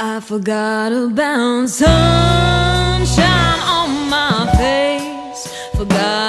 I forgot about sunshine on my face. Forgot